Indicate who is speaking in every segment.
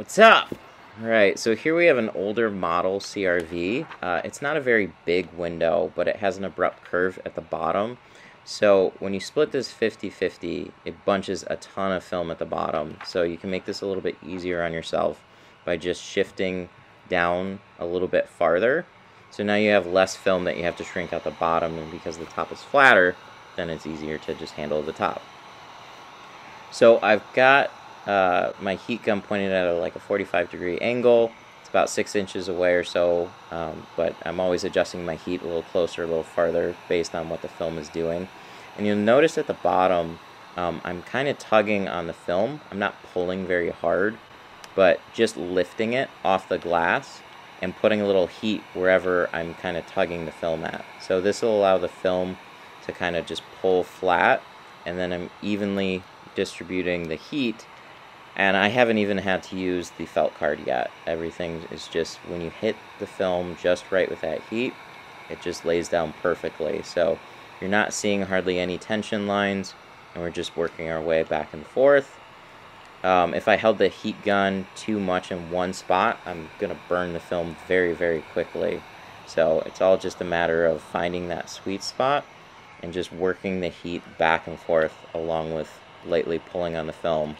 Speaker 1: What's up? Alright, so here we have an older model CRV. Uh, it's not a very big window, but it has an abrupt curve at the bottom. So when you split this 50-50, it bunches a ton of film at the bottom. So you can make this a little bit easier on yourself by just shifting down a little bit farther. So now you have less film that you have to shrink out the bottom, and because the top is flatter, then it's easier to just handle the top. So I've got uh, my heat gun pointed at a, like a 45 degree angle. It's about six inches away or so, um, but I'm always adjusting my heat a little closer, a little farther based on what the film is doing. And you'll notice at the bottom, um, I'm kind of tugging on the film. I'm not pulling very hard, but just lifting it off the glass and putting a little heat wherever I'm kind of tugging the film at. So this will allow the film to kind of just pull flat and then I'm evenly distributing the heat and I haven't even had to use the felt card yet. Everything is just, when you hit the film just right with that heat, it just lays down perfectly. So you're not seeing hardly any tension lines, and we're just working our way back and forth. Um, if I held the heat gun too much in one spot, I'm going to burn the film very, very quickly. So it's all just a matter of finding that sweet spot and just working the heat back and forth along with lightly pulling on the film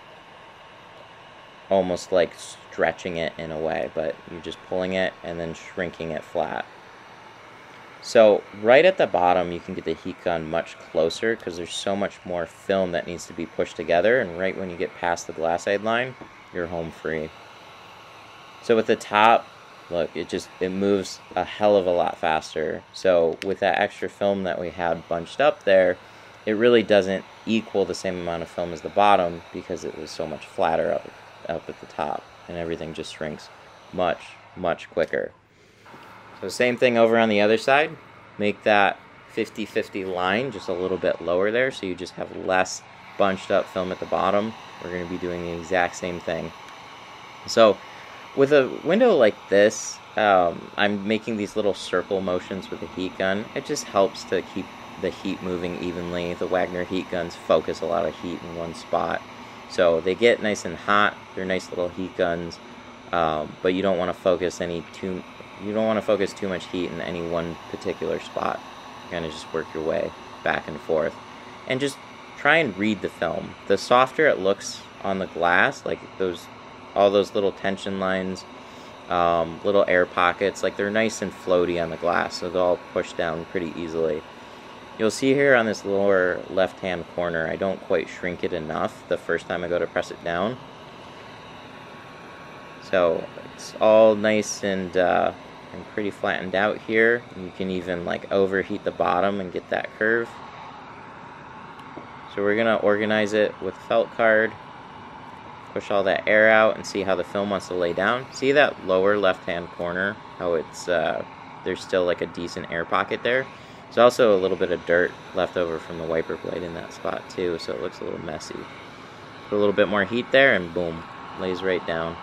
Speaker 1: almost like stretching it in a way, but you're just pulling it and then shrinking it flat. So right at the bottom, you can get the heat gun much closer because there's so much more film that needs to be pushed together. And right when you get past the glass side line, you're home free. So with the top, look, it just, it moves a hell of a lot faster. So with that extra film that we had bunched up there, it really doesn't equal the same amount of film as the bottom because it was so much flatter up up at the top and everything just shrinks much, much quicker. So same thing over on the other side. Make that 50-50 line just a little bit lower there so you just have less bunched up film at the bottom. We're going to be doing the exact same thing. So with a window like this, um, I'm making these little circle motions with the heat gun. It just helps to keep the heat moving evenly. The Wagner heat guns focus a lot of heat in one spot. So they get nice and hot. They're nice little heat guns, um, but you don't want to focus any too. You don't want to focus too much heat in any one particular spot. Kind of just work your way back and forth, and just try and read the film. The softer it looks on the glass, like those, all those little tension lines, um, little air pockets, like they're nice and floaty on the glass, so they'll all push down pretty easily. You'll see here on this lower left hand corner, I don't quite shrink it enough the first time I go to press it down. So it's all nice and, uh, and pretty flattened out here. You can even like overheat the bottom and get that curve. So we're to organize it with felt card, push all that air out and see how the film wants to lay down. See that lower left hand corner, how it's, uh, there's still like a decent air pocket there. There's also a little bit of dirt left over from the wiper blade in that spot too, so it looks a little messy. Put a little bit more heat there and boom, lays right down.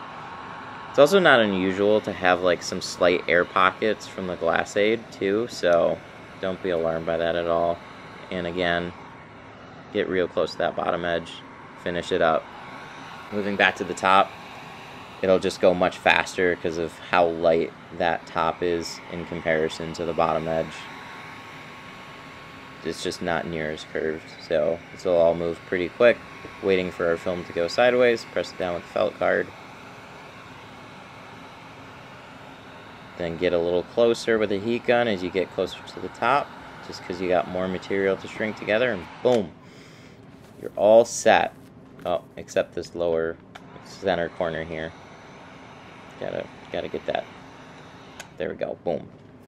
Speaker 1: It's also not unusual to have like some slight air pockets from the glass aid too, so don't be alarmed by that at all. And again, get real close to that bottom edge, finish it up. Moving back to the top, it'll just go much faster because of how light that top is in comparison to the bottom edge it's just not near as curved. So will all move pretty quick. Waiting for our film to go sideways, press it down with the felt card. Then get a little closer with the heat gun as you get closer to the top, just because you got more material to shrink together, and boom, you're all set. Oh, except this lower center corner here. Gotta, gotta get that. There we go, boom.